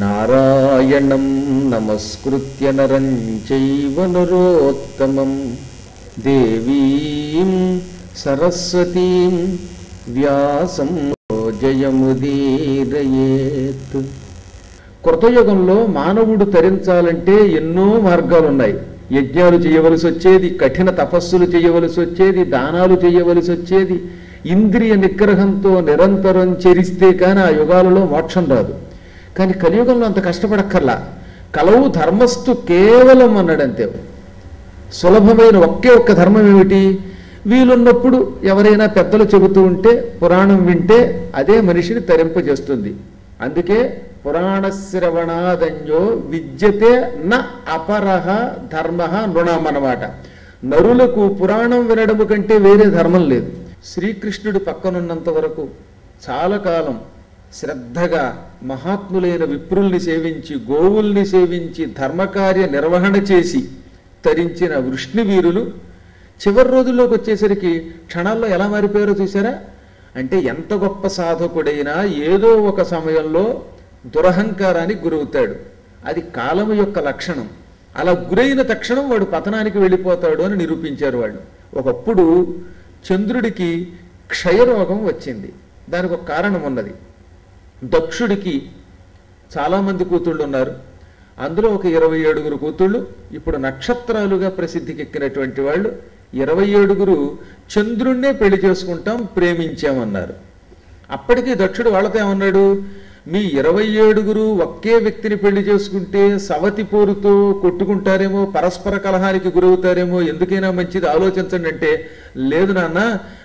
నారాయణం నమస్కృత్య నరం చైవ నరోత్తమం దేవీం సరస్వతీం వ్యాసం జయముదీరయేత్. కృతయుగంలో మానవుడు తరించాలంటే ఎన్నో మార్గాలున్నాయి. యజ్ఞాలు చేయవలసి వచ్చేది కఠిన తపస్సులు చేయవలసి వచ్చేది దానాలు చేయవలసి వచ్చేది. ఇంద్రియ నిగ్రహంతో నిరంతరం చెరిస్తే కానీ ఆ యుగాలలో మోక్షం రాదు. కానీ కలియుగంలో అంత కష్టపడక్కర్లా. కలవు ధర్మస్థు కేవలం అన్నాడంతే. సులభమైన ఒకే ఒక్క ధర్మం ఏమిటి? వీలున్నప్పుడు ఎవరైనా పెద్దలు చెబుతూ ఉంటే పురాణం వింటే అదే మనిషిని తరింపజేస్తుంది. అందుకే పురాణ శ్రవణాదన్యో విద్యతే న అపరహ ధర్మ నృణం అన్నమాట నరులకు పురాణం వినడము కంటే వేరే ధర్మం లేదు. శ్రీకృష్ణుడు పక్కనున్నంత వరకు చాలా కాలం శ్రద్ధగా మహాత్ములైన విప్రుల్ని సేవించి గోవుల్ని సేవించి ధర్మకార్య నిర్వహణ చేసి తరించిన వృష్ణివీరులు చివరి రోజుల్లోకి వచ్చేసరికి క్షణాల్లో ఎలా మారిపోయారో చూసారా అంటే ఎంత గొప్ప సాధకుడైనా ఏదో ఒక సమయంలో దురహంకారానికి గురవుతాడు. అది కాలము యొక్క లక్షణం. అలా గురైన తక్షణం వాడు పతనానికి వెళ్ళిపోతాడు అని నిరూపించారు వాళ్ళు. ఒకప్పుడు చంద్రుడికి క్షయరోగం వచ్చింది. దానికి ఒక కారణం ఉన్నది. దక్షుడికి చాలామంది కూతుళ్ళు ఉన్నారు. అందులో ఒక ఇరవై ఏడుగురు కూతుళ్ళు ఇప్పుడు నక్షత్రాలుగా ప్రసిద్ధికెక్కినటువంటి వాళ్ళు ఇరవై ఏడుగురు చంద్రుణ్ణే పెళ్ళి చేసుకుంటాం ప్రేమించామన్నారు. అప్పటికి దక్షుడు వాళ్ళతో ఏమన్నాడు? మీ ఇరవై ఏడుగురు ఒకే వ్యక్తిని పెళ్ళి చేసుకుంటే సవతి పోరుతో కొట్టుకుంటారేమో పరస్పర కలహానికి గురవుతారేమో ఎందుకైనా మంచిది ఆలోచించండి అంటే లేదు నాన్న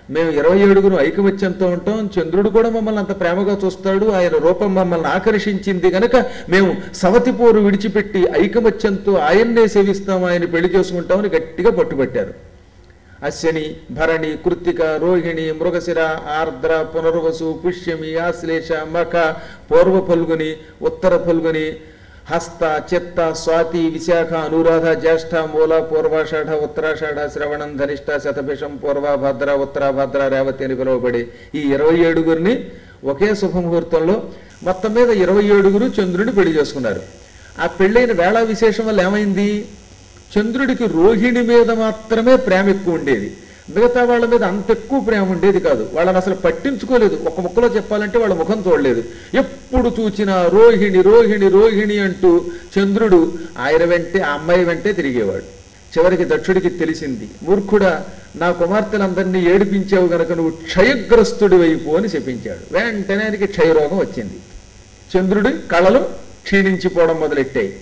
మేము ఇరవై ఏడుగురు ఐకమత్యంతో ఉంటాం చంద్రుడు కూడా మమ్మల్ని అంత ప్రేమగా చూస్తాడు ఆయన రూపం మమ్మల్ని ఆకర్షించింది గనక మేము సవతి పోరు విడిచిపెట్టి ఐకమత్యంతో ఆయన్నే సేవిస్తాం ఆయన పెళ్ళి చేసుకుంటామని గట్టిగా పట్టుబట్టారు. అశ్వని భరణి కృత్తిక రోహిణి మృగశిర ఆర్ద్ర పునర్వసు పుష్యమి ఆశ్లేష మఖ పూర్వ ఫల్గుని ఉత్తర ఫల్గుని హస్త చిత్త స్వాతి విశాఖ అనురాధ జ్యేష్ఠ మూల పూర్వాషాఢ ఉత్తరాషాఢ శ్రవణం ధనిష్ట శతభిషం పూర్వ భద్ర ఉత్తర భద్ర రేవతి అని పిలువబడే ఈ ఇరవై ఏడుగురిని ఒకే శుభముహూర్తంలో మొత్తం మీద ఇరవై ఏడుగురు చంద్రుని పెళ్ళి చేసుకున్నారు. ఆ పెళ్ళైన వేళ విశేషం వల్ల ఏమైంది? చంద్రుడికి రోహిణి మీద మాత్రమే ప్రేమ ఎక్కువ ఉండేది. మిగతా వాళ్ళ మీద అంత ఎక్కువ ప్రేమ ఉండేది కాదు. వాళ్ళని అసలు పట్టించుకోలేదు. ఒక ముక్కలో చెప్పాలంటే వాళ్ళ ముఖం చూడలేదు. ఎప్పుడు చూచినా రోహిణి రోహిణి రోహిణి అంటూ చంద్రుడు ఆయన వెంటే ఆ అమ్మాయి వెంటే తిరిగేవాడు. చివరికి దక్షుడికి తెలిసింది మూర్ఖుడా నా కుమార్తెలందరినీ ఏడిపించావు గనక నువ్వు క్షయగ్రస్తుడి వైపు అని చెప్పించాడు వెంటనే ఆయనకి క్షయరోగం వచ్చింది. చంద్రుడి కళలు క్షీణించిపోవడం మొదలెట్టాయి.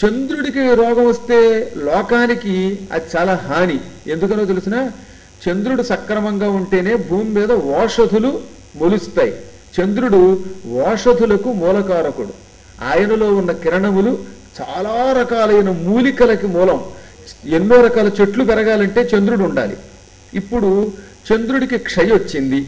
చంద్రుడికి రోగం వస్తే లోకానికి అది చాలా హాని. ఎందుకనో తెలిసిన? చంద్రుడు సక్రమంగా ఉంటేనే భూమి మీద ఓషధులు మొలుస్తాయి. చంద్రుడు ఓషధులకు మూలకారకుడు. ఆయనలో ఉన్న కిరణములు చాలా రకాలైన మూలికలకి మూలం. ఎన్నో రకాల చెట్లు పెరగాలంటే చంద్రుడు ఉండాలి. ఇప్పుడు చంద్రుడికి క్షయ వచ్చింది.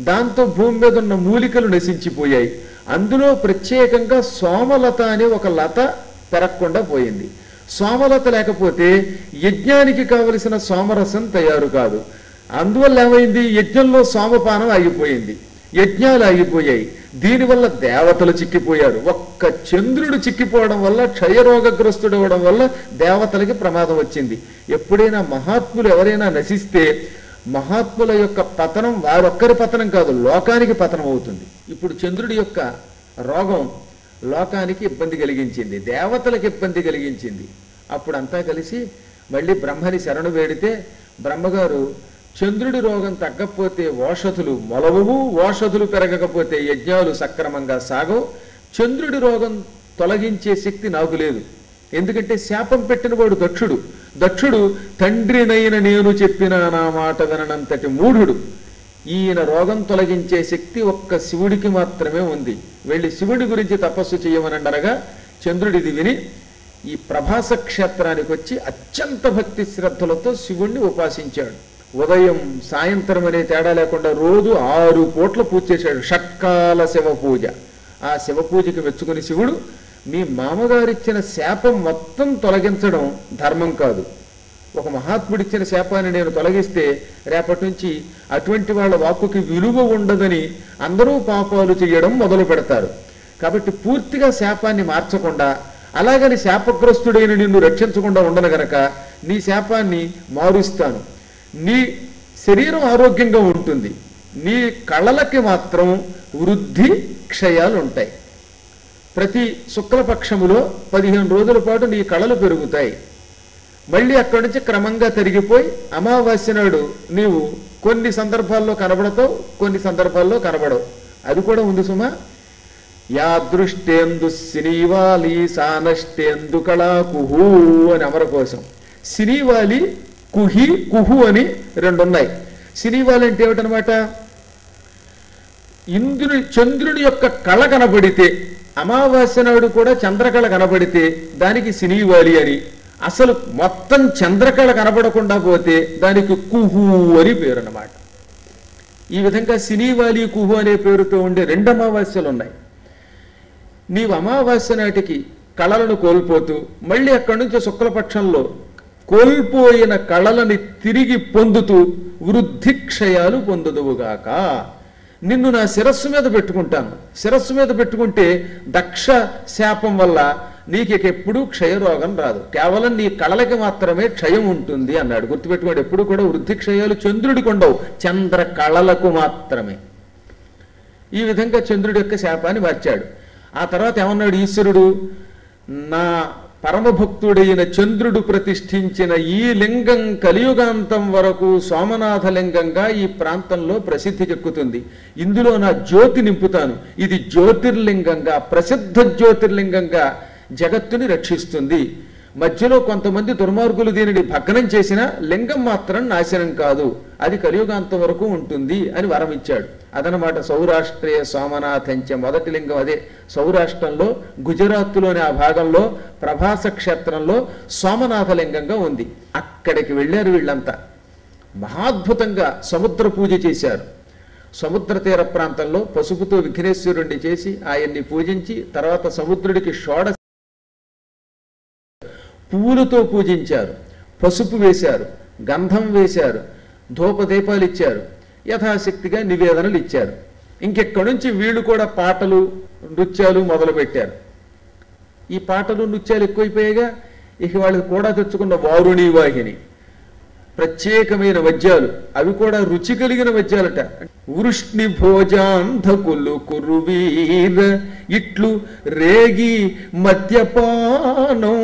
దాంతో భూమి మీద ఉన్న మూలికలు నశించిపోయాయి. అందులో ప్రత్యేకంగా సోమలత అనే ఒక లత పెరగకుండా పోయింది. సోమలత లేకపోతే యజ్ఞానికి కావలసిన సోమరసం తయారు కాదు. అందువల్ల ఏమైంది? యజ్ఞంలో సోమపానం ఆగిపోయింది. యజ్ఞాలు ఆగిపోయాయి. దీనివల్ల దేవతలు చిక్కిపోయారు. ఒక్క చంద్రుడు చిక్కిపోవడం వల్ల క్షయరోగగ్రస్తుడు అవడం వల్ల దేవతలకి ప్రమాదం వచ్చింది. ఎప్పుడైనా మహాత్ములు ఎవరైనా నశిస్తే మహాత్ముల యొక్క పతనం వారొక్కరి పతనం కాదు లోకానికి పతనం అవుతుంది. ఇప్పుడు చంద్రుడి యొక్క రోగం లోకానికి ఇబ్బంది కలిగించింది దేవతలకు ఇబ్బంది కలిగించింది. అప్పుడు అంతా కలిసి మళ్ళీ బ్రహ్మని శరణు వేడితే బ్రహ్మగారు చంద్రుడి రోగం తగ్గకపోతే ఓషధులు మొలవవు ఓషధులు పెరగకపోతే యజ్ఞాలు సక్రమంగా సాగవు చంద్రుడి రోగం తొలగించే శక్తి నాకు లేదు. ఎందుకంటే శాపం పెట్టినవాడు దక్షుడు. దక్షుడు తండ్రినైన నేను చెప్పిన నా మాట విననంతటి మూఢుడు. ఈయన రోగం తొలగించే శక్తి ఒక్క శివుడికి మాత్రమే ఉంది. వెళ్ళి శివుడి గురించి తపస్సు చేయమనండరగా చంద్రుడిది విని ఈ ప్రభాస క్షేత్రానికి వచ్చి అత్యంత భక్తి శ్రద్ధలతో శివుణ్ణి ఉపాసించాడు. ఉదయం సాయంత్రం అనే తేడా లేకుండా రోజు ఆరు పూట్ల పూజ చేశాడు. షట్కాల శివ పూజ. ఆ శివ పూజకి మెచ్చుకుని శివుడు మీ మామగారిచ్చిన శాపం మొత్తం తొలగించడం ధర్మం కాదు. ఒక మహాత్ముడిచ్చిన శాపాన్ని నేను తొలగిస్తే రేపటి నుంచి అటువంటి వాళ్ళ వాక్కుకి విలువ ఉండదని అందరూ పాపాలు చేయడం మొదలు పెడతారు. కాబట్టి పూర్తిగా శాపాన్ని మార్చకుండా అలాగని శాపగ్రస్తుడైన నిన్ను రక్షించకుండా ఉండను గనక నీ శాపాన్ని మారుస్తాను. నీ శరీరం ఆరోగ్యంగా ఉంటుంది. నీ కళలకి మాత్రం వృద్ధి క్షయాలు ఉంటాయి ప్రతి శుక్లపక్షములో పదిహేను రోజుల పాటు నీ కళలు పెరుగుతాయి. మళ్ళీ అక్కడి నుంచి క్రమంగా తరిగిపోయి అమావాస్య నాడు నీవు కొన్ని సందర్భాల్లో కనబడతావు కొన్ని సందర్భాల్లో కనబడవు. అది కూడా ఉంది సుమా. యాదృష్టేందు సినీవాలి సానష్టేందు కళా కుహు అని అమర కోసం. సినీవాలి కుహి కుహు అని రెండు ఉన్నాయి సినీవాలి అంటే ఏమిటనమాట ఇంద్రుని చంద్రుని యొక్క కళ కనబడితే అమావాస్య నాడు కూడా చంద్రకళ కనబడితే దానికి సినీవాలి అని అసలు మొత్తం చంద్రకళ కనబడకుండా పోతే దానికి కుహు అని పేరు అన్నమాట ఈ విధంగా సినీవాలి కుహు అనే పేరుతో ఉండే రెండు అమావాస్యలు ఉన్నాయి నీవు అమావాస్య నాటికి కళలను కోల్పోతూ మళ్ళీ అక్కడి నుంచి శుక్లపక్షంలో కోల్పోయిన కళలని తిరిగి పొందుతూ వృద్ధి క్షయాలు నిన్ను నా శిరస్సు మీద పెట్టుకుంటాను. శిరస్సు మీద పెట్టుకుంటే దక్ష శాపం వల్ల నీకు ఎప్పుడూ క్షయరోగం రాదు. కేవలం నీ కళలకి మాత్రమే క్షయం ఉంటుంది అన్నాడు. గుర్తుపెట్టుకోండి ఎప్పుడు కూడా వృద్ధి క్షయాలు చంద్రుడికి ఉండవు చంద్ర కళలకు మాత్రమే. ఈ విధంగా చంద్రుడి యొక్క శాపాన్ని మార్చాడు. ఆ తర్వాత ఏమన్నాడు ఈశ్వరుడు? నా పరమభక్తుడైన చంద్రుడు ప్రతిష్ఠించిన ఈ లింగం కలియుగాంతం వరకు సోమనాథ లింగంగా ఈ ప్రాంతంలో ప్రసిద్ధికెక్కుతుంది ఇందులో నా జ్యోతి నింపుతాను. ఇది జ్యోతిర్లింగంగా ప్రసిద్ధ జ్యోతిర్లింగంగా జగత్తుని రక్షిస్తుంది. మధ్యలో కొంతమంది దుర్మార్గులు దీనిని భగ్నం చేసిన లింగం మాత్రం నాశనం కాదు. అది కలియుగాంతం వరకు ఉంటుంది అని వరం ఇచ్చాడు. అదనమాట సౌరాష్ట్రీయ సోమనాథంచ మొదటి లింగం అదే. సౌరాష్ట్రంలో గుజరాత్లోని ఆ భాగంలో ప్రభాస క్షేత్రంలో సోమనాథ లింగంగా ఉంది. అక్కడికి వెళ్ళారు వీళ్ళంతా. మహాద్భుతంగా సముద్ర పూజ చేశారు. సముద్ర తీర ప్రాంతంలో పసుపుతో విఘ్నేశ్వరుణ్ణి చేసి ఆయన్ని పూజించి తర్వాత సముద్రుడికి షోడ పువ్వులతో పూజించారు పసుపు వేశారు గంధం వేశారు ధూపదీపాలు ఇచ్చారు యథాశక్తిగా నివేదనలు ఇచ్చారు. ఇంకెక్కడి నుంచి వీళ్ళు కూడా పాటలు నృత్యాలు మొదలుపెట్టారు. ఈ పాటలు నృత్యాలు ఎక్కువైపోయాయిగా ఇక వాళ్ళు కూడా తెచ్చుకున్న వారుణి వాహిని. ప్రత్యేకమైన వద్యాలు అవి కూడా రుచి కలిగిన వద్యాలట వృష్ణి భోజాంధకులు కురువీర. ఇట్లు రేగి మద్యపానం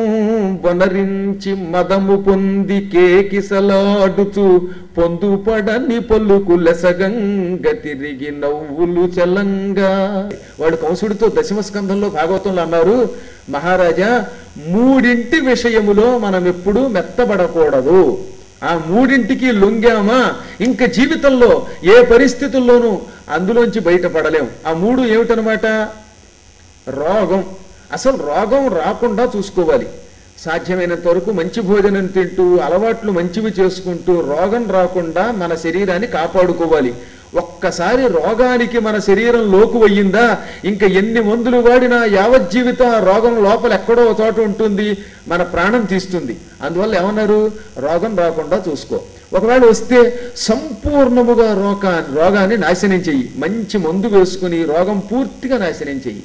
వనరించి మదము పొంది కేకిసలాడుతూ పొందుపడని పలుకు లెసగంగ తిరిగి నవ్వులు చలంగా. వాడు కంసుడితో దశమ స్కంధంలో భాగవతంలో అన్నారు మహారాజా మూడింటి విషయములో మనం ఎప్పుడూ మెత్తబడకూడదు. ఆ మూడింటికి లొంగామా? ఇంకా జీవితంలో ఏ పరిస్థితుల్లోనూ అందులోంచి బయటపడలేం. ఆ మూడు ఏమిటనమాట? రోగం. అసలు రోగం రాకుండా చూసుకోవాలి. సాధ్యమైనంత వరకు మంచి భోజనం తింటూ అలవాట్లు మంచివి చేసుకుంటూ రోగం రాకుండా మన శరీరాన్ని కాపాడుకోవాలి. ఒక్కసారి రోగానికి మన శరీరం లోకు అయ్యిందా ఇంకా ఎన్ని మందులు వాడినా యావజ్జీవితం ఆ రోగం లోపల ఎక్కడో చోట ఉంటుంది మన ప్రాణం తీస్తుంది. అందువల్ల ఏమన్నారు? రోగం రాకుండా చూసుకో. ఒకవేళ వస్తే సంపూర్ణముగా రోగా రోగాన్ని నాశనం చెయ్యి. మంచి మందు వేసుకుని రోగం పూర్తిగా నాశనం చెయ్యి.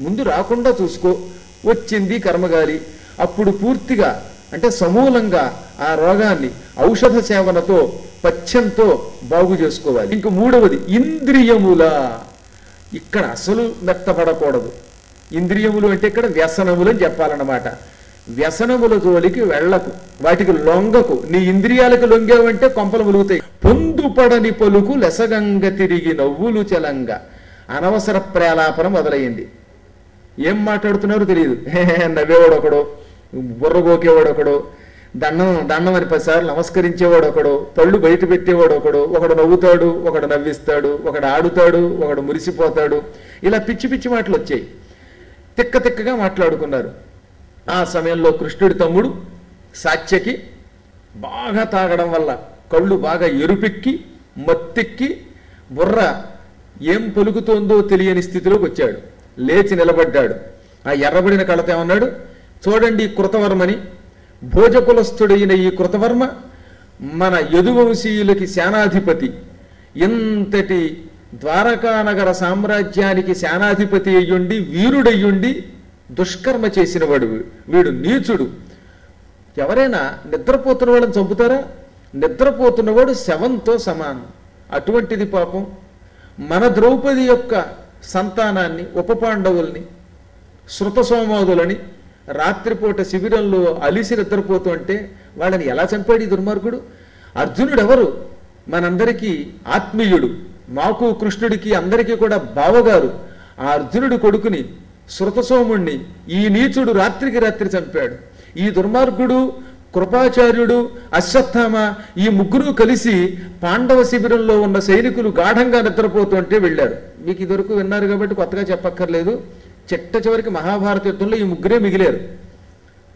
ముందు రాకుండా చూసుకో. వచ్చింది కర్మగాలి. అప్పుడు పూర్తిగా అంటే సమూలంగా ఆ రోగాన్ని ఔషధ సేవనతో పథ్యంతో బాగు చేసుకోవాలి. ఇంక మూడవది ఇంద్రియముల. ఇక్కడ అసలు మెత్తపడకూడదు ఇంద్రియములు అంటే ఇక్కడ వ్యసనములు అని చెప్పాలన్నమాట. వ్యసనముల జోలికి వెళ్ళకు వాటికి లొంగకు. నీ ఇంద్రియాలకు లొంగావంటే కొంపలు ములుగుతాయి. పొందుపడని పలుకు లెసగంగ తిరిగి నవ్వులు చలంగా. అనవసర ప్రేలాపన మొదలయ్యింది ఏం మాట్లాడుతున్నారో తెలియదు నవ్వేవాడు ఒకడు బుర్రగోకేవాడు ఒకడు దండం దండం అని పదిసార్లు నమస్కరించేవాడు ఒకడు పళ్ళు బయట పెట్టేవాడు ఒకడు ఒకడు నవ్వుతాడు ఒకడు నవ్విస్తాడు ఒకడు ఆడుతాడు ఒకడు మురిసిపోతాడు. ఇలా పిచ్చి పిచ్చి మాటలు వచ్చాయి. తిక్క తిక్కగా మాట్లాడుకున్నారు. ఆ సమయంలో కృష్ణుడి తమ్ముడు సాత్యకి బాగా తాగడం వల్ల కళ్ళు బాగా ఎరుపెక్కి మత్తెక్కి బుర్ర ఏం పలుకుతోందో తెలియని స్థితిలోకి వచ్చాడు. లేచి నిలబడ్డాడు. ఆ ఎర్రబడిన కళతో ఏమన్నాడు? చూడండి కృతవర్మని భోజకులస్థుడైన ఈ కృతవర్మ మన యదువంశీయులకి సేనాధిపతి. ఇంతటి ద్వారకానగర సామ్రాజ్యానికి సేనాధిపతి అయ్యుండి వీరుడయ్యుండి దుష్కర్మ చేసినవాడు వీడు నీచుడు. ఎవరైనా నిద్రపోతున్న వాళ్ళని చంపుతారా? నిద్రపోతున్నవాడు శవంతో సమానం. అటువంటిది పాపం. మన ద్రౌపది యొక్క సంతానాన్ని ఉపపాండవుల్ని శృతసోమాదులని రాత్రిపూట శిబిరంలో అలిసి నిద్రపోతూ అంటే వాళ్ళని ఎలా చంపాడు ఈ దుర్మార్గుడు? అర్జునుడు ఎవరు మనందరికీ ఆత్మీయుడు మాకు కృష్ణుడికి అందరికీ కూడా బావగారు. ఆ అర్జునుడి కొడుకుని శృతసోముణ్ణి ఈ నీచుడు రాత్రికి రాత్రి చంపాడు. ఈ దుర్మార్గుడు కృపాచార్యుడు అశ్వత్థామ ఈ ముగ్గురు కలిసి పాండవ శిబిరంలో ఉన్న సైనికులు గాఢంగా నిద్రపోతుంటే వెళ్ళారు. మీకు ఇదివరకు విన్నారు కాబట్టి కొత్తగా చెప్పక్కర్లేదు. చిట్ట చివరికి మహాభారత యుద్ధంలో ఈ ముగ్గురే మిగిలారు.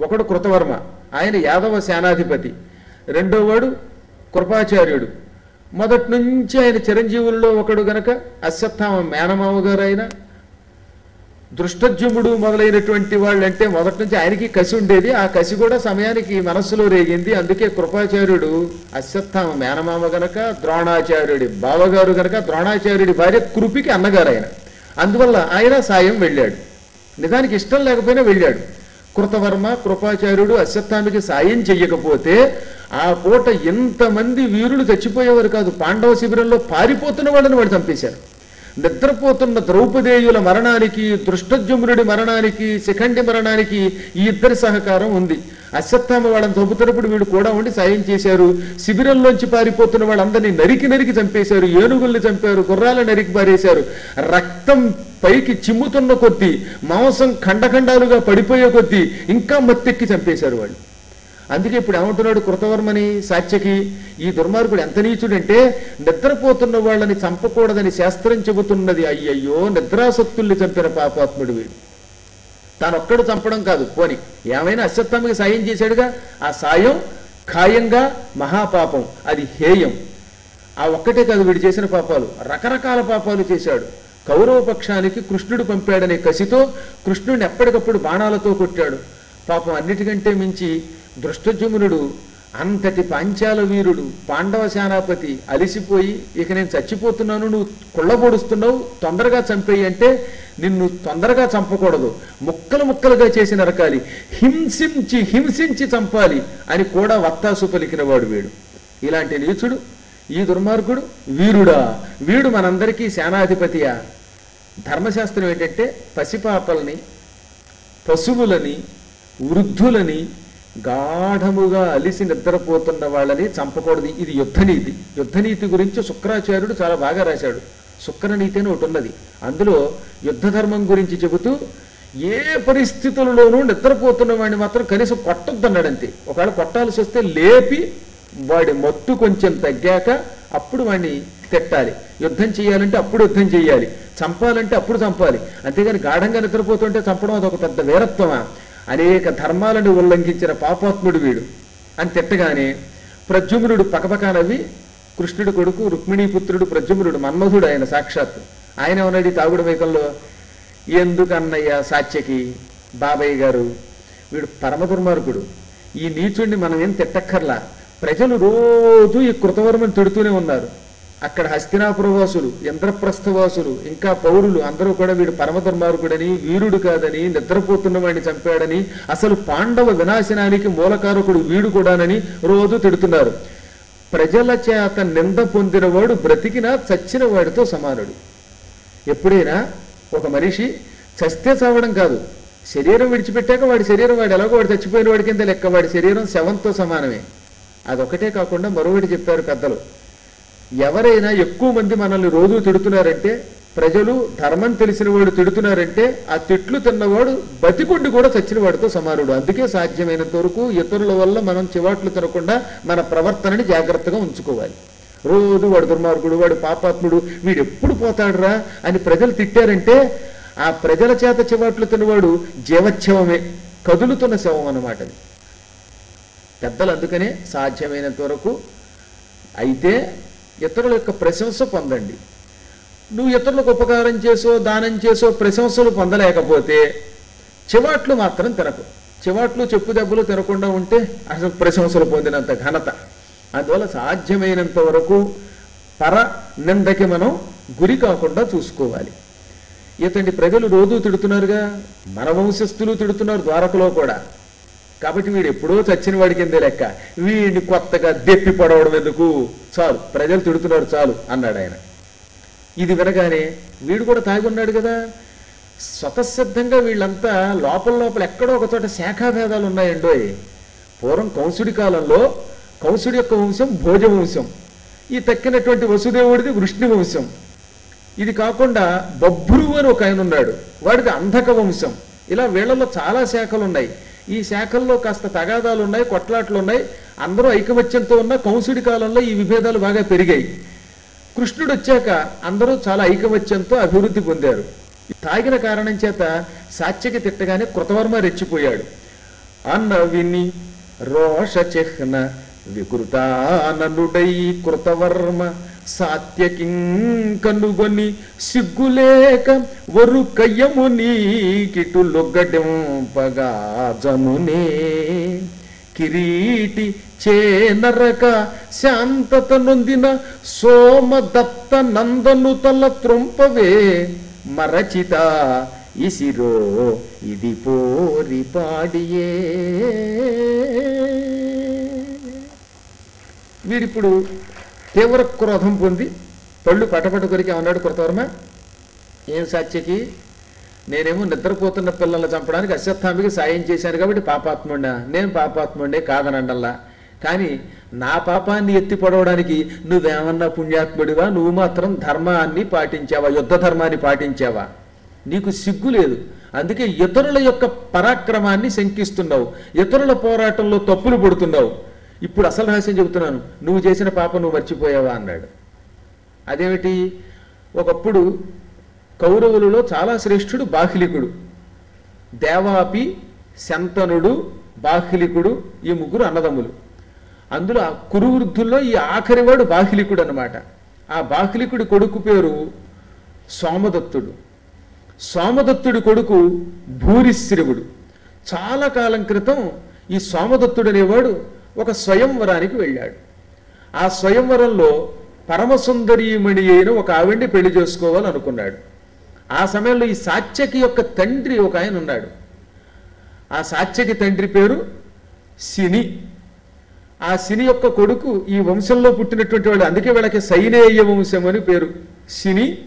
ఒకడు కృతవర్మ ఆయన యాదవ సేనాధిపతి. రెండోవాడు కృపాచార్యుడు. మొదటి నుంచి ఆయన చిరంజీవుల్లో ఒకడు గనక అశ్వత్థామ మేనమావ గారు ఆయన దృష్టజ్యుముడు మొదలైనటువంటి వాళ్ళు అంటే మొదటి నుంచి ఆయనకి కసి ఉండేది. ఆ కసి కూడా సమయానికి మనస్సులో రేగింది. అందుకే కృపాచార్యుడు అశ్వత్థామ మేనమామ గనక ద్రోణాచార్యుడి బావగారు గనక ద్రోణాచార్యుడి భార్య కృపికి అన్నగారు ఆయన అందువల్ల ఆయన సాయం వెళ్ళాడు. నిజానికి ఇష్టం లేకపోయినా వెళ్ళాడు. కృతవర్మ కృపాచార్యుడు అశ్వత్థామికి సాయం చెయ్యకపోతే ఆ పూట ఎంతమంది వీరులు చచ్చిపోయేవారు కాదు. పాండవ శిబిరంలో పారిపోతున్న వాళ్ళని వాడు చంపేశారు. నిద్రపోతున్న ద్రౌపదేయుల మరణానికి దృష్టజుమ్నుడి మరణానికి శిఖండి మరణానికి ఈ ఇద్దరి సహకారం ఉంది. అశ్వత్థామ వాళ్ళని చంపుతున్నప్పుడు వీడు కూడా ఉండి సాయం చేశారు. శిబిరంలోంచి పారిపోతున్న వాళ్ళందరినీ నరికి నరికి చంపేశారు. ఏనుగుల్ని చంపారు గుర్రాలను నరికి పారేశారు. రక్తం పైకి చిమ్ముతున్న కొద్దీ మాంసం ఖండఖండాలుగా పడిపోయే కొద్దీ ఇంకా మత్తెక్కి చంపేశారు వాళ్ళు. అందుకే ఇప్పుడు ఏమంటున్నాడు కృతవర్మని సాత్యకి ఈ దుర్మార్గుడు ఎంత నీచుడంటే నిద్రపోతున్న వాళ్ళని చంపకూడదని శాస్త్రం చెబుతున్నది అయ్యయ్యో నిద్రాసక్తుల్ని చంపిన పాపాత్ముడు వీడు. తానొక్కడు చంపడం కాదు పోని. ఏమైనా అశ్వత్థామకి సాయం చేశాడుగా? ఆ సాయం ఖాయంగా మహాపాపం అది హేయం. ఆ ఒక్కటే కాదు వీడు చేసిన పాపాలు రకరకాల పాపాలు చేశాడు. కౌరవ పక్షానికి కృష్ణుడు పంపాడనే కసితో కృష్ణుడిని ఎప్పటికప్పుడు బాణాలతో కొట్టాడు. పాపం అన్నిటికంటే మించి దృష్టజుమునుడు అంతటి పాంచాల వీరుడు పాండవ సేనాపతి అలిసిపోయి ఇక నేను చచ్చిపోతున్నాను నువ్వు కుళ్ళబొడుస్తున్నావు తొందరగా చంపేయి అంటే నిన్ను తొందరగా చంపకూడదు. ముక్కలు ముక్కలుగా చేసి నరకాలి. హింసించి హింసించి చంపాలి అని కూడా వత్తాసు పలికినవాడు వీడు. ఇలాంటి నీచుడు ఈ దుర్మార్గుడు వీరుడా. వీడు మనందరికీ సేనాధిపతియా. ధర్మశాస్త్రం ఏంటంటే పసిపాపల్ని పశువులని వృద్ధులని గాఢముగా అలిసి నిద్రపోతున్న వాళ్ళని చంపకూడదు. ఇది యుద్ధనీతి యుద్ధనీతి గురించి శుక్రాచార్యుడు చాలా బాగా రాశాడు. శుక్రనీతి అని ఒకటి ఉన్నది. అందులో యుద్ధధర్మం గురించి చెబుతూ ఏ పరిస్థితులలోనూ నిద్రపోతున్న వాడిని మాత్రం కనీసం కొట్టొద్దన్నాడంతే. ఒకవేళ కొట్టాల్సి వస్తే లేపి వాడి మత్తు కొంచెం తగ్గాక అప్పుడు వాడిని తిట్టాలి. యుద్ధం చేయాలంటే అప్పుడు యుద్ధం చేయాలి. చంపాలంటే అప్పుడు చంపాలి. అంతేగాని గాఢంగా నిద్రపోతుంటే చంపడం అదొక పెద్ద వీరత్వమా? అనేక ధర్మాలను ఉల్లంఘించిన పాపాత్ముడు వీడు. అని తిట్టగానే ప్రజుమ్నుడు పకపకానవి కృష్ణుడు కొడుకు రుక్మిణీపుత్రుడు ప్రజుమ్నుడు మన్మధుడు ఆయన సాక్షాత్తు. ఆయన ఉన్నాడు ఈ తాగుడు మేకల్లో. ఎందుకన్నయ్య సాత్యకి బాబయ్య గారు వీడు పరమ దుర్మార్గుడు. ఈ నీచుడిని మనం ఏం తిట్టక్కర్లా? ప్రజలు రోజు ఈ కృతవర్మను తిడుతూనే ఉన్నారు. అక్కడ హస్తినాపురవాసులు యంత్రప్రస్థవాసులు ఇంకా పౌరులు అందరూ కూడా వీడు పరమదుర్మార్కుడని వీరుడు కాదని నిద్రపోతున్న వాడిని చంపాడని అసలు పాండవ వినాశనానికి మూలకారకుడు వీడు కూడానని రోజు తిడుతున్నారు. ప్రజల చేత నింద పొందినవాడు బ్రతికిన చచ్చిన వాడితో సమానుడు. ఎప్పుడైనా ఒక మనిషి చస్తే చావడం కాదు. శరీరం విడిచిపెట్టాక వాడి శరీరం వాడు ఎలాగో వాడు చచ్చిపోయిన వాడి కింద లెక్క వాడి శరీరం శవంతో సమానమే. అదొకటే కాకుండా మరొకటి చెప్పారు పెద్దలు. ఎవరైనా ఎక్కువ మంది మనల్ని రోజు తిడుతున్నారంటే ప్రజలు ధర్మం తెలిసిన వాడు తిడుతున్నారంటే ఆ తిట్లు తిన్నవాడు బతికొండి కూడా చచ్చిన వాడితో సమానుడు. అందుకే సాధ్యమైనంత వరకు ఇతరుల వల్ల మనం చివాట్లు తినకుండా మన ప్రవర్తనని జాగ్రత్తగా ఉంచుకోవాలి. రోజు వాడు దుర్మార్గుడు వాడు పాపాత్ముడు వీడు ఎప్పుడు పోతాడురా అని ప్రజలు తిట్టారంటే ఆ ప్రజల చేత చివాట్లు తిన్నవాడు జీవచ్ఛవమే కదులుతున్న శవం అన్నమాట అది. పెద్దలు అందుకనే సాధ్యమైనంత వరకు అయితే ఇతరుల యొక్క ప్రశంస పొందండి. నువ్వు ఇతరులకు ఉపకారం చేసో దానం చేసో ప్రశంసలు పొందలేకపోతే చివాట్లు మాత్రం తినకు. చివాట్లు చెప్పు దెబ్బలు తినకుండా ఉంటే అసలు ప్రశంసలు పొందినంత ఘనత. అందువల్ల సాధ్యమైనంత వరకు పర నిందకి మనం గురి కాకుండా చూసుకోవాలి. ఇతండి ప్రజలు రోజూ తిడుతున్నారుగా మన వంశస్థులు తిడుతున్నారు ద్వారకలో కూడా. కాబట్టి వీడు ఎప్పుడో చచ్చిన వాడి కిందే లెక్క. వీడిని కొత్తగా దెప్పి పడవడం ఎందుకు? చాలు ప్రజలు తిడుతున్నారు చాలు అన్నాడు ఆయన. ఇది వినగానే వీడు కూడా తాగున్నాడు కదా. స్వతసిద్ధంగా వీళ్ళంతా లోపల లోపల ఎక్కడో ఒక చోట శాఖాభేదాలు ఉన్నాయండోయ్ పూర్వం కంసుడి కాలంలో కంసుడి యొక్క వంశం భోజ వంశం. ఈ తక్కినటువంటి వసుదేవుడిది వృష్ణి వంశం. ఇది కాకుండా బబ్రువు అని ఒక ఆయన ఉన్నాడు. వాడిది అంధక వంశం. ఇలా వీళ్ళలో చాలా శాఖలు ఉన్నాయి ఈ శాఖల్లో కాస్త తగాదాలు ఉన్నాయి కొట్లాట్లు ఉన్నాయి అందరూ ఐకమత్యంతో ఉన్న కంసుడి కాలంలో ఈ విభేదాలు బాగా పెరిగాయి. కృష్ణుడు వచ్చాక అందరూ చాలా ఐకమత్యంతో అభివృద్ధి పొందారు. తాగిన కారణం చేత సాత్యకి తిట్టగానే కృతవర్మ రెచ్చిపోయాడు. అన్న విని రోష చిహ్న వికృతాననుడై కృతవర్మ సాత్యకిం కనుగొని సిగ్గులేక వరు కయ్యము నీకిటు లొగ్గడింపగా జనునే. కిరీటి చేనరక శాంతత నొందిన సోమదత్త నందను తల త్రొంపవే మరచిత ఇసిరో ఇది పోరి పాడియే. వీడిప్పుడు తీవ్ర క్రోధం పొంది పళ్ళు పటపట కొరికి అన్నాడు కృతవర్మ? ఏం సాత్యకి నేనేమో నిద్రపోతున్న పిల్లల్ని చంపడానికి అశ్వత్థామికి సాయం చేశాను కాబట్టి పాపాత్ముండా నేను పాపాత్ముండే కాదనండల్లా. కానీ నా పాపాన్ని ఎత్తి పడవడానికి నువ్వేమన్నా పుణ్యాత్ముడివా? నువ్వు మాత్రం ధర్మాన్ని పాటించావా? యుద్ధ ధర్మాన్ని పాటించావా? నీకు సిగ్గు లేదు. అందుకే ఇతరుల యొక్క పరాక్రమాన్ని శంకిస్తున్నావు. ఇతరుల పోరాటంలో తప్పులు పడుతున్నావు. ఇప్పుడు అసలు రహస్యం చెబుతున్నాను. నువ్వు చేసిన పాపం నువ్వు మర్చిపోయావా అన్నాడు. అదేమిటి? ఒకప్పుడు కౌరవులలో చాలా శ్రేష్ఠుడు బాహ్లికుడు. దేవాపి శంతనుడు బాహ్లికుడు ఈ ముగ్గురు అన్నదమ్ములు. అందులో ఆ కురువృద్ధుల్లో ఈ ఆఖరివాడు బాహ్లికుడు అనమాట ఆ బాహ్లికుడి కొడుకు పేరు సోమదత్తుడు. సోమదత్తుడి కొడుకు భూరిశ్రవుడు. చాలా కాలం క్రితం ఈ సోమదత్తుడు అనేవాడు ఒక స్వయంవరానికి వెళ్ళాడు. ఆ స్వయంవరంలో పరమసుందరీమణి అయిన ఒక ఆవిడ్ని పెళ్ళి చేసుకోవాలనుకున్నాడు ఆ సమయంలో ఈ సాత్యకి యొక్క తండ్రి ఒక ఆయన ఉన్నాడు. ఆ సాత్యకి తండ్రి పేరు సిని. ఆ సిని యొక్క కొడుకు ఈ వంశంలో పుట్టినటువంటి వాళ్ళు అందుకే వీళ్ళకి సైనేయ వంశం అని పేరు. సిని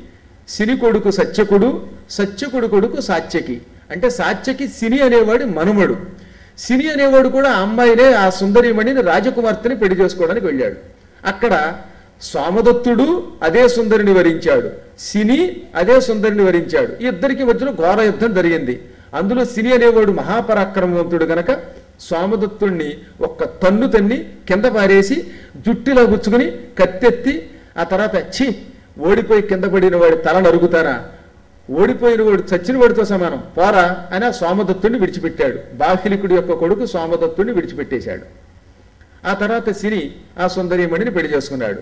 సిని కొడుకు సత్యకుడు సత్యకుడు కొడుకు సాత్యకి. అంటే సాత్యకి సిని అనేవాడు మనుమడు. సిని అనేవాడు కూడా ఆ అమ్మాయినే ఆ సుందరిమణిని రాజకుమార్తెని పెళ్ళి చేసుకోవడానికి వెళ్ళాడు. అక్కడ సోమదత్తుడు అదే సుందరిని వరించాడు. సిని అదే సుందరిని వరించాడు. ఈ ఇద్దరికి మధ్యలో ఘోర యుద్ధం జరిగింది. అందులో సిని అనేవాడు మహాపరాక్రమవంతుడు గనక సోమదత్తుణ్ణి ఒక్క తన్ను తన్ని కింద పారేసి జుట్టిలా గుచ్చుకుని కత్తెత్తి ఆ తర్వాత ఛీ ఓడిపోయి కింద పడిన వాడి తల నరుగుతారా ఓడిపోయిన వాడు చచ్చిన వాడితో సమానం. పోరా అని ఆ సోమదత్తుడిని విడిచిపెట్టాడు. బాహ్లికుడి యొక్క కొడుకు సోమదత్తుడిని విడిచిపెట్టేశాడు. ఆ తర్వాత సిరి ఆ సుందరీమణిని పెళ్ళి చేసుకున్నాడు.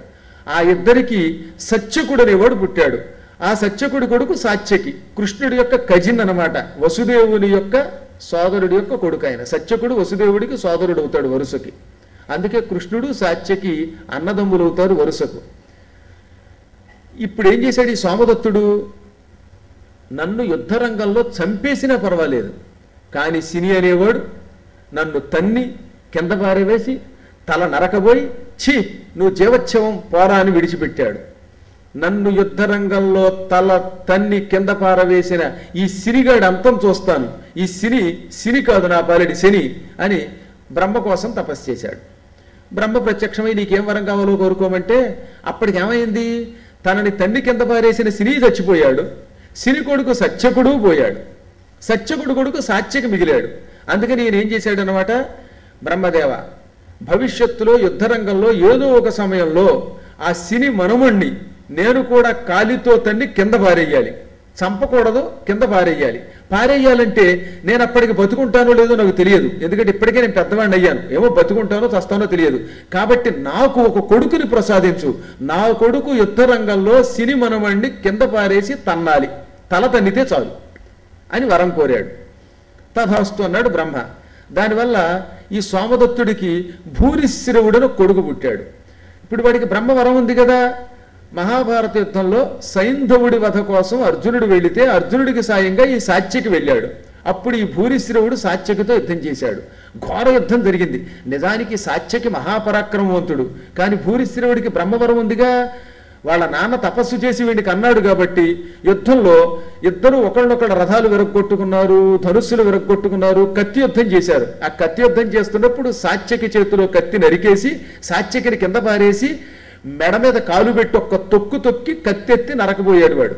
ఆ ఇద్దరికి సత్యకుడు అనేవాడు పుట్టాడు. ఆ సత్యకుడి కొడుకు సాత్యకి కృష్ణుడి యొక్క కజిన్ అన్నమాట. వసుదేవుని యొక్క సోదరుడి యొక్క కొడుకు ఆయన. సత్యకుడు వసుదేవుడికి సోదరుడు అవుతాడు వరుసకి. అందుకే కృష్ణుడు సాత్యకి అన్నదమ్ములు అవుతారు వరుసకు. ఇప్పుడు ఏం చేశాడు ఈ సోమదత్తుడు? నన్ను యుద్ధరంగంలో చంపేసినా పర్వాలేదు. కానీ సిని అనేవాడు నన్ను తన్ని కింద పారవేసి తల నరకబోయి ఛీ నువ్వు జీవోత్సవం పోరా అని విడిచిపెట్టాడు. నన్ను యుద్ధరంగంలో తల తన్ని కింద పారవేసిన ఈ సినిగాడి అంతం చూస్తాను. ఈ సిని సిని కాదు నా పాలెడి శని అని బ్రహ్మ కోసం తపస్సు చేశాడు. బ్రహ్మ ప్రత్యక్షమై నీకేం వరం కావాలో కోరుకోమంటే అప్పటికేమైంది తనని తన్ని కింద పారేసిన సిని చచ్చిపోయాడు. సిని కొడుకు సత్యకుడు పోయాడు. సత్యకుడు కొడుకు సాత్యకి మిగిలాడు. అందుకని ఈయన ఏం చేశాడనమాట బ్రహ్మదేవ భవిష్యత్తులో యుద్ధరంగంలో ఏదో ఒక సమయంలో ఆ సిని మనుమణ్ణి నేను కూడా కాలితో తన్ని కింద పారేయాలి. చంపకూడదు కింద పారేయాలి. పారేయాలంటే నేను అప్పటికి బతుకుంటానో లేదో నాకు తెలియదు. ఎందుకంటే ఇప్పటికే నేను పెద్దవాడిని అయ్యాను. ఏమో బతుకుంటానో చస్తానో తెలియదు. కాబట్టి నాకు ఒక కొడుకుని ప్రసాదించు. నా కొడుకు యుద్ధ రంగంలో సినిమనమణ్ణి కింద పారేసి తన్నాలి. తల తన్నితే చాలు అని వరం కోరాడు. తథాస్తు అన్నాడు బ్రహ్మ దానివల్ల ఈ సోమదత్తుడికి భూరిశ్రవుడను కొడుకు పుట్టాడు. ఇప్పుడు వాడికి బ్రహ్మవరం ఉంది కదా. మహాభారత యుద్ధంలో సైంధవుడి వధ కోసం అర్జునుడు వెళితే అర్జునుడికి సాయంగా ఈ సాత్యకి వెళ్ళాడు. అప్పుడు ఈ భూరిశ్రవుడు సాత్యకితో యుద్ధం చేశాడు. ఘోర యుద్ధం జరిగింది. నిజానికి సాత్యకి మహాపరాక్రమవంతుడు. కానీ భూరిశ్రవుడికి బ్రహ్మవరం ఉందిగా. వాళ్ళ నాన్న తపస్సు చేసి వీడికి అన్నాడు కాబట్టి యుద్ధంలో ఇద్దరు ఒకళ్ళొకళ్ళ రథాలు విరగొట్టుకున్నారు ధనుస్సులు విరగొట్టుకున్నారు కత్తి యుద్ధం చేశారు. ఆ కత్తి యుద్ధం చేస్తున్నప్పుడు సాత్యకి చేతిలో కత్తి నరికేసి సాత్యకిని కింద పారేసి మెడ మీద కాలు పెట్టి ఒక్క తొక్కు తొక్కి కత్తెత్తి నరకబోయాడు వాడు.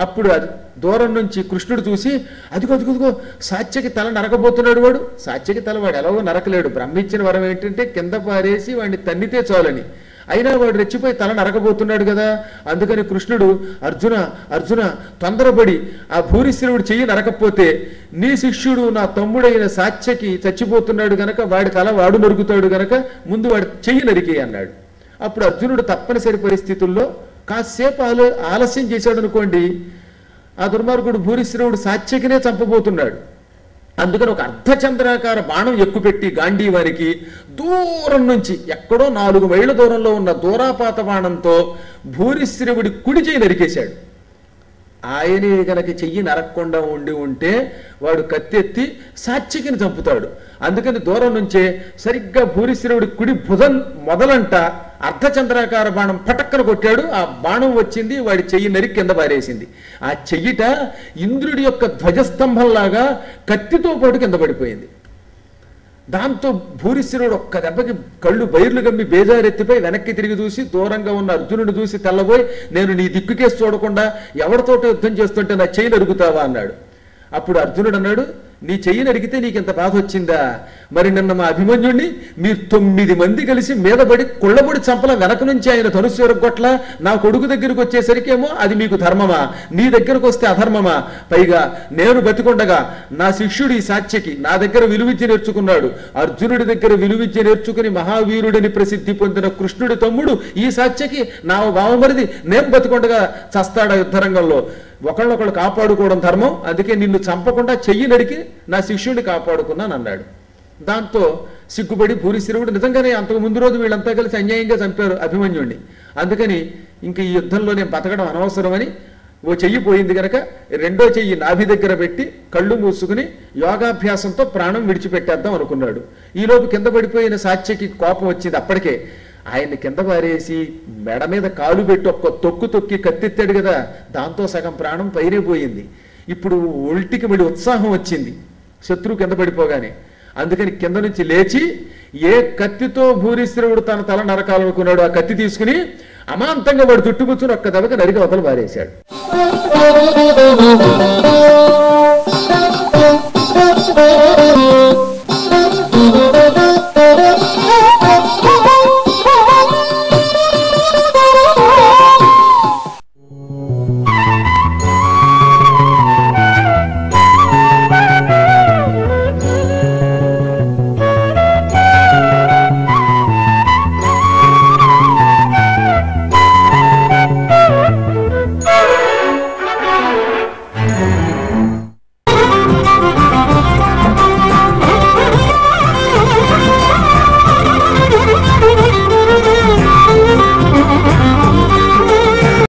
అప్పుడు అది దూరం నుంచి కృష్ణుడు చూసి అదిగో అదిగో అదిగో సాత్యకి తల నరకబోతున్నాడు వాడు. సాత్యకి తల వాడు ఎలాగో నరకలేడు. బ్రహ్మించిన వరం ఏంటంటే కింద పారేసి వాడిని తన్నితే చాలని. అయినా వాడు రెచ్చిపోయి తల నరకబోతున్నాడు కదా. అందుకని కృష్ణుడు అర్జున అర్జున తొందరపడి ఆ భూరిశ్రవుడు చెయ్యి నరకపోతే నీ శిష్యుడు నా తమ్ముడైన సాత్యకి చచ్చిపోతున్నాడు గనక వాడి తల వాడు నరుకుతాడు గనక ముందు వాడి చెయ్యి నరికే అన్నాడు. అప్పుడు అర్జునుడు తప్పనిసరి పరిస్థితుల్లో కాసేపు ఆలో ఆలస్యం చేశాడు అనుకోండి ఆ దుర్మార్గుడు భూరిశ్రవుడు సాత్యకినే చంపబోతున్నాడు. అందుకని ఒక అర్ధచంద్రాకార బాణం ఎక్కుపెట్టి గాంధీవారికి దూరం నుంచి ఎక్కడో నాలుగు మైళ్ళ దూరంలో ఉన్న దూరాపాత బాణంతో భూరిశ్రవుడి కుడి చేయి నరికేశాడు. ఆయనే గనక చెయ్యి నరక్కుండా ఉండి ఉంటే వాడు కత్తెత్తి సాత్యకిని చంపుతాడు. అందుకని దూరం నుంచే సరిగ్గా భూరిశ్వరుడి కుడి భుజం మొదలంట అర్ధచంద్రాకార బాణం పటక్కన కొట్టాడు. ఆ బాణం వచ్చింది వాడి చెయ్యి నరికి కింద పారేసింది. ఆ చెయ్యిట ఇంద్రుడి యొక్క ధ్వజస్తంభంలాగా కత్తితో పాటు కింద పడిపోయింది. దాంతో భూరిశ్వరుడు ఒక్క దెబ్బకి కళ్ళు బైర్లు గమ్మి బేజారెత్తిపోయి వెనక్కి తిరిగి చూసి దూరంగా ఉన్న అర్జునుడు చూసి తెల్లబోయి నేను నీ దిక్కుకేసి చూడకుండా ఎవరితోటి యుద్ధం చేస్తుంటే నా చేయి నరుగుతావా? అన్నాడు. అప్పుడు అర్జునుడు అన్నాడు నీ చెయ్యి నరిగితే నీకు ఇంత బాధ వచ్చిందా? మరి నిన్న మా అభిమన్యుణ్ణి మీరు తొమ్మిది మంది కలిసి మీదబడి కుళ్ళబడి చంపల వెనక నుంచి ఆయన ధనుసు ఎరగొట్ల నా కొడుకు దగ్గరకు వచ్చేసరికేమో అది మీకు ధర్మమా? నీ దగ్గరకు వస్తే అధర్మమా? పైగా నేను బతికొండగా నా శిష్యుడు ఈ సాత్యకి నా దగ్గర విలువిద్య నేర్చుకున్నాడు. అర్జునుడి దగ్గర విలువిద్య నేర్చుకుని మహావీరుడిని ప్రసిద్ధి పొందిన కృష్ణుడి తమ్ముడు ఈ సాత్యకి నా బావమరిది నేను బతికొండగా చస్తాడా యుద్ధరంగంలో? ఒకళ్ళొకళ్ళు కాపాడుకోవడం ధర్మం. అందుకే నిన్ను చంపకుండా చెయ్యి నడికి నా శిష్యుడిని కాపాడుకున్నాను అన్నాడు. దాంతో సిగ్గుపడి భూరిశ్రవుడు నిజంగానే అంతకు ముందు రోజు వీళ్ళంతా కలిసి అన్యాయంగా చంపారు అభిమన్యుణ్ణి. అందుకని ఇంక ఈ యుద్ధంలో నేను బతకడం అనవసరమని ఓ చెయ్యి పోయింది కనుక రెండో చెయ్యి నాభి దగ్గర పెట్టి కళ్ళు మూసుకుని యోగాభ్యాసంతో ప్రాణం విడిచిపెట్టేద్దాం అనుకున్నాడు. ఈలోపు కింద పడిపోయిన సాత్యకి కోపం వచ్చింది అప్పటికే. ఆయన్ని కింద పారేసి మెడ మీద కాలు పెట్టి ఒక్క తొక్కు తొక్కి కత్తెత్తాడు కదా దాంతో సగం ప్రాణం పైనే పోయింది. ఇప్పుడు ఒల్టికి మళ్ళీ ఉత్సాహం వచ్చింది. శత్రువు కింద పడిపోగానే. అందుకని కింద నుంచి లేచి ఏ కత్తితో భూరిశ్రవుడు తన తల నరకాలనుకున్నాడు ఆ కత్తి తీసుకుని అమాంతంగా వాడు చుట్టుపుచ్చుని ఒక్క దెబ్బకి నరికి వదలు పారేశాడు